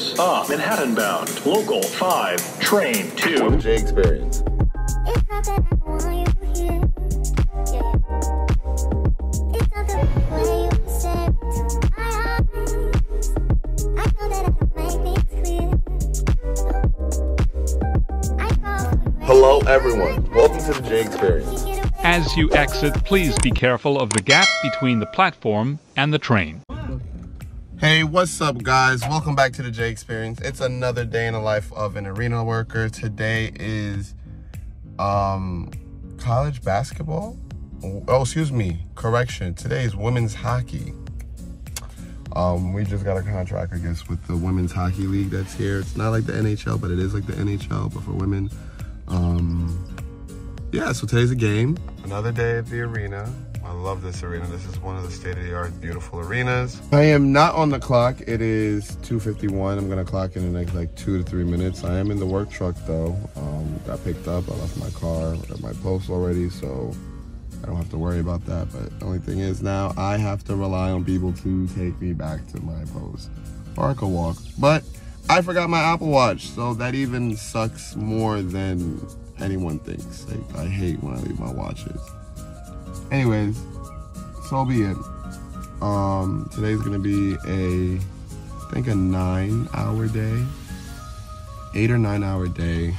is a ah, Manhattan bound local 5 train to Jay Experience. It's not that I want you here. Yeah. It's not the way you said it to my eyes. I know that I don't make things clear. I probably Hello, everyone. Welcome to the Jay Experience. As you exit, please be careful of the gap between the platform and the train. Hey, what's up, guys? Welcome back to the Jay Experience. It's another day in the life of an arena worker. Today is um college basketball. Oh, excuse me. Correction. Today is women's hockey. Um, we just got a contract, I guess, with the women's hockey league that's here. It's not like the NHL, but it is like the NHL, but for women. Um, yeah, so today's a game. Another day at the arena. I love this arena. This is one of the state-of-the-art, beautiful arenas. I am not on the clock. It is 2.51. I'm gonna clock in the next like two to three minutes. I am in the work truck though. Um, got picked up. I left my car at my post already, so I don't have to worry about that. But the only thing is now I have to rely on people to take me back to my post. Or I could walk. But I forgot my Apple Watch, so that even sucks more than anyone thinks. Like, I hate when I leave my watches. Anyways, so be it. Um, today's gonna be a, I think a nine hour day, eight or nine hour day.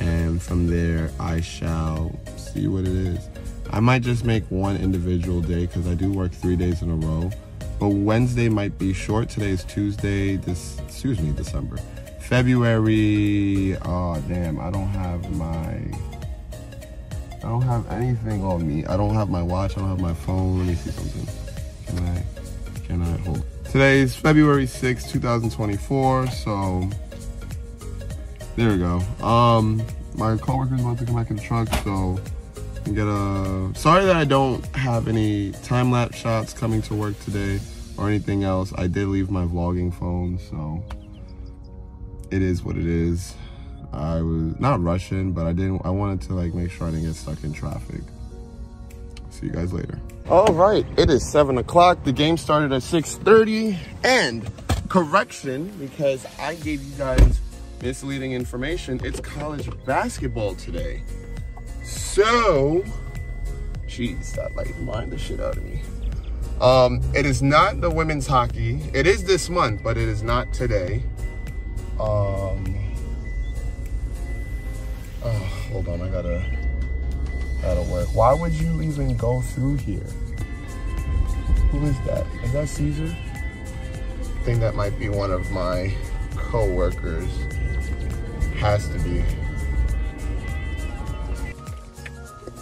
And from there, I shall see what it is. I might just make one individual day because I do work three days in a row. But Wednesday might be short. Today is Tuesday. This, excuse me, December. February. Oh damn! I don't have my. I don't have anything on me. I don't have my watch. I don't have my phone. Let me see something. Can I? Can I hold? Today is February 6, 2024. So there we go. Um, my coworker's about to come back in the truck, so get a. Sorry that I don't have any time lapse shots coming to work today or anything else. I did leave my vlogging phone, so it is what it is. I was not rushing, but I didn't. I wanted to like make sure I didn't get stuck in traffic. See you guys later. All right, it is seven o'clock. The game started at six thirty, and correction because I gave you guys misleading information. It's college basketball today, so jeez, that like mind the shit out of me. Um, it is not the women's hockey. It is this month, but it is not today. Um, hold on, I gotta, gotta work. Why would you even go through here? Who is that? Is that Caesar? I think that might be one of my co-workers. Has to be.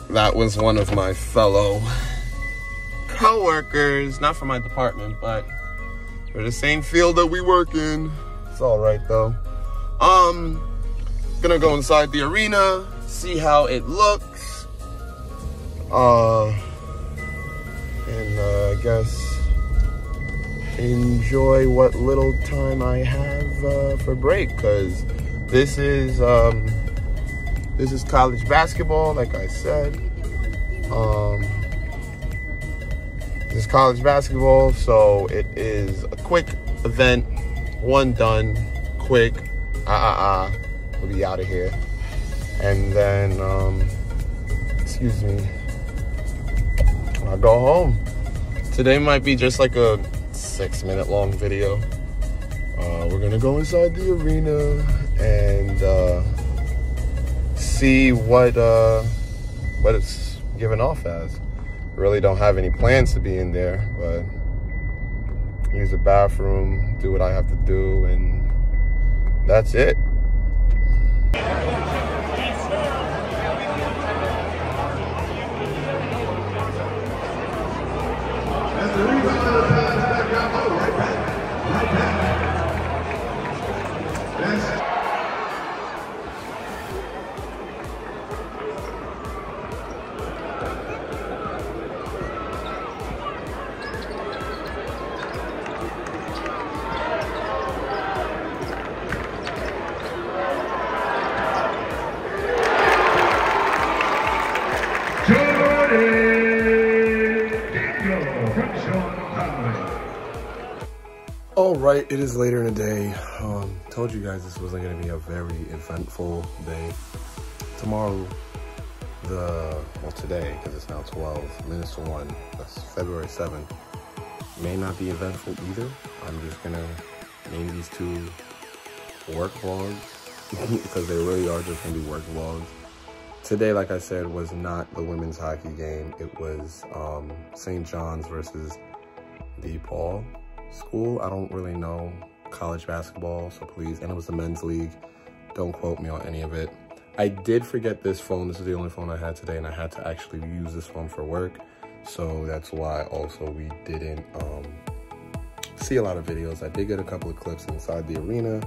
That was one of my fellow co-workers, not from my department, but we're the same field that we work in. It's all right though. Um, gonna go inside the arena, see how it looks. Uh, and uh, I guess enjoy what little time I have uh, for break, cause this is um, this is college basketball, like I said. Um, this is college basketball, so it is a quick event one done, quick, ah ah ah, we'll be out of here. And then, um, excuse me, I'll go home. Today might be just like a six minute long video. Uh, we're gonna go inside the arena and uh, see what uh, what it's given off as. Really don't have any plans to be in there, but use the bathroom, do what I have to do, and that's it. All right, it is later in the day. Um, told you guys this wasn't gonna be a very eventful day. Tomorrow, the, well today, because it's now 12 minutes to one, that's February 7th, may not be eventful either. I'm just gonna name these two work vlogs because they really are just gonna be work vlogs. Today, like I said, was not the women's hockey game. It was um, St. John's versus DePaul School. I don't really know college basketball, so please, and it was the men's league. Don't quote me on any of it. I did forget this phone. This is the only phone I had today, and I had to actually use this phone for work. So that's why also we didn't um, see a lot of videos. I did get a couple of clips inside the arena.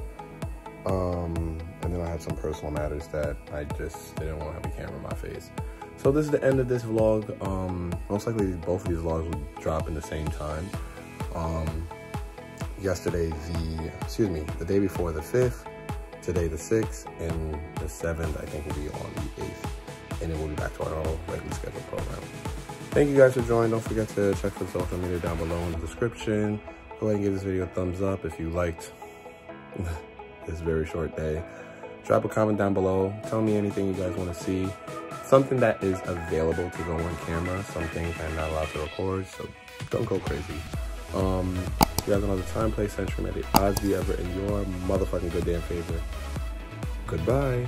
Um, and then I had some personal matters that I just didn't want to have a camera in my face. So this is the end of this vlog. Um, most likely both of these vlogs will drop in the same time. Um, yesterday, the, excuse me, the day before the 5th, today the 6th, and the 7th I think will be on the 8th. And then we'll be back to our normal scheduled program. Thank you guys for joining. Don't forget to check the social media down below in the description. Go ahead and give this video a thumbs up if you liked this very short day. Drop a comment down below. Tell me anything you guys want to see. Something that is available to go on camera. Some things I'm not allowed to record, so don't go crazy. Um, you guys another time, place, century, may the odds be ever in your motherfucking good damn favor. Goodbye.